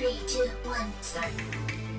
Three, two, one, start.